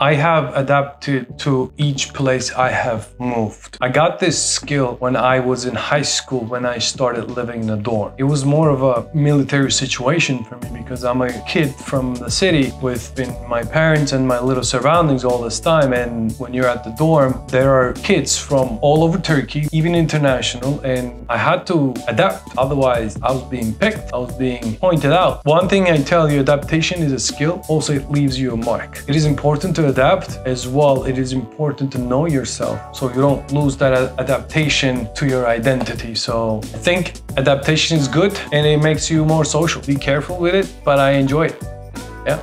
I have adapted to each place I have moved. I got this skill when I was in high school when I started living in a dorm. It was more of a military situation for me because I'm a kid from the city with my parents and my little surroundings all this time and when you're at the dorm there are kids from all over Turkey, even international and I had to adapt otherwise I was being picked, I was being pointed out. One thing I tell you adaptation is a skill, also it leaves you a mark. It is important adapt as well, it is important to know yourself so you don't lose that adaptation to your identity. So I think adaptation is good and it makes you more social. Be careful with it, but I enjoy it. Yeah.